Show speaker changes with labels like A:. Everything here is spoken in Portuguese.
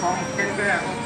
A: 好อง这样